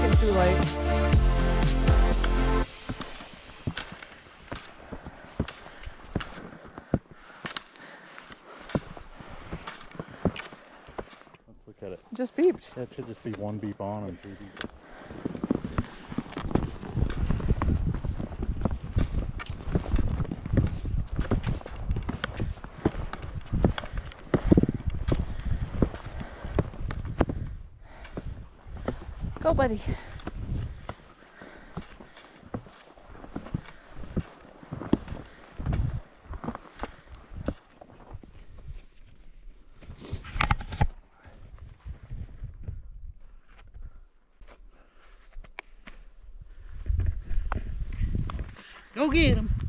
second too late. Let's look at it. Just beeped. That should just be one beep on and three beep. Go, buddy. Go get him.